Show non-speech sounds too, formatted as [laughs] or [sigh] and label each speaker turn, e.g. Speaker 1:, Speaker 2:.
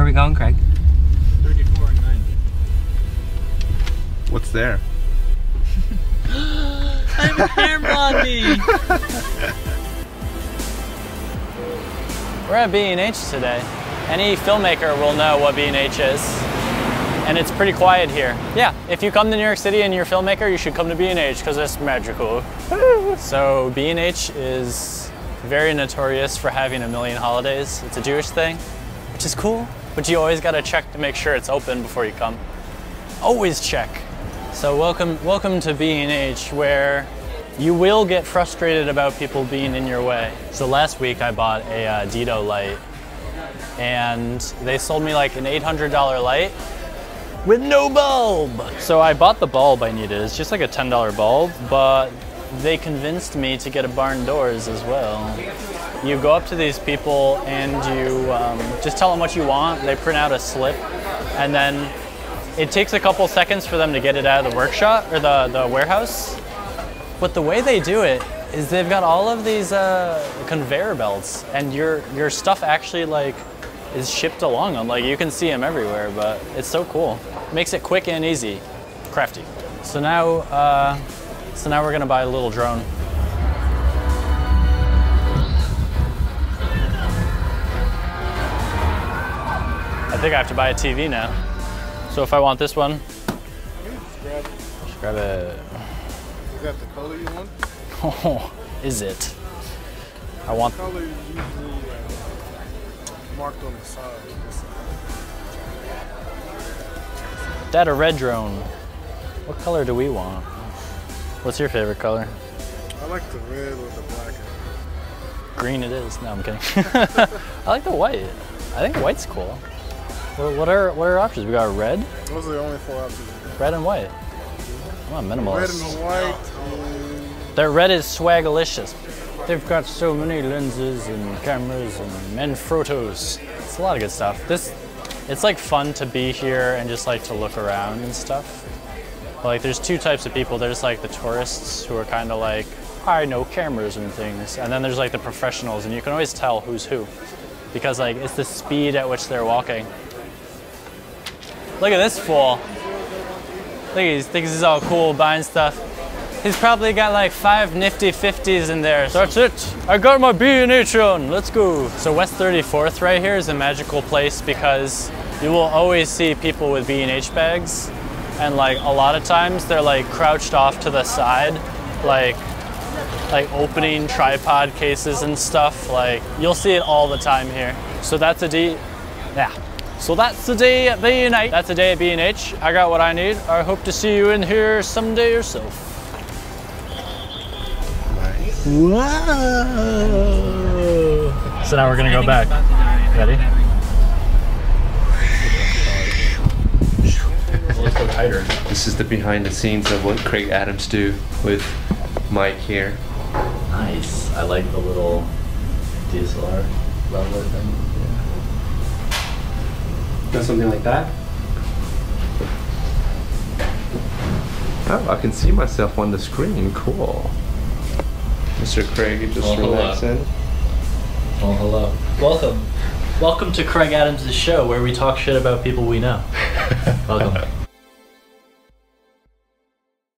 Speaker 1: Where are we going, Craig?
Speaker 2: 34 and 90.
Speaker 3: What's there? [gasps]
Speaker 1: I'm hair blondie.
Speaker 2: We're at B&H today. Any filmmaker will know what B&H is. And it's pretty quiet here. Yeah, if you come to New York City and you're a filmmaker, you should come to B&H because it's magical. [laughs] so B&H is very notorious for having a million holidays. It's a Jewish thing, which is cool, but you always gotta check to make sure it's open before you come. Always check. So welcome, welcome to B&H where you will get frustrated about people being in your way. So last week I bought a uh, Dedo light and they sold me like an $800 light with no bulb. So I bought the bulb I needed. It's just like a $10 bulb, but they convinced me to get a barn doors as well. You go up to these people and you um, just tell them what you want. They print out a slip and then it takes a couple seconds for them to get it out of the workshop or the, the warehouse. But the way they do it is they've got all of these uh, conveyor belts and your, your stuff actually like is shipped along them. Like you can see them everywhere, but it's so cool. Makes it quick and easy. Crafty. So now, uh, so now we're gonna buy a little drone. Think I have to buy a TV now. So if I want this one,
Speaker 3: Just grab,
Speaker 2: just grab it.
Speaker 3: is that the color you want?
Speaker 2: Oh, [laughs] is it? I want
Speaker 3: Color is usually uh, marked on the side.
Speaker 2: that a red drone. What color do we want? What's your favorite color?
Speaker 3: I like the red or the black.
Speaker 2: Green it is. No, I'm kidding. [laughs] I like the white. I think white's cool. What what are what are our options? We got red,
Speaker 3: Those are the only four options.
Speaker 2: red, and white. I'm a
Speaker 3: Red
Speaker 2: minimalist.
Speaker 3: and white.
Speaker 2: Um, the red is swagalicious. They've got so many lenses and cameras and Manfrottos. It's a lot of good stuff. This, it's like fun to be here and just like to look around and stuff. But like there's two types of people. There's like the tourists who are kind of like, I know cameras and things. And then there's like the professionals and you can always tell who's who. Because like it's the speed at which they're walking. Look at this fool. Look, at he thinks he's all cool buying stuff. He's probably got like five nifty 50s in there. That's it. I got my B&H on. Let's go. So West 34th right here is a magical place because you will always see people with B&H bags. And like a lot of times they're like crouched off to the side, like like opening tripod cases and stuff. Like you'll see it all the time here. So that's a D. Yeah. So that's the day at B&H. That's the day at B&H. I got what I need. I hope to see you in here someday yourself.
Speaker 3: Nice.
Speaker 2: Whoa. So now we're gonna go back. Ready? Let's go tighter.
Speaker 4: This is the behind the scenes of what Craig Adams do with Mike here.
Speaker 2: Nice. I like the little DSLR leveler thing.
Speaker 1: Got something like that?
Speaker 4: Oh, I can see myself on the screen. Cool. Mr. Craig, you just
Speaker 2: relax hello.
Speaker 4: relaxing.
Speaker 2: Well, oh, hello. Welcome. Welcome to Craig Adams' show where we talk shit about people we know. [laughs] Welcome.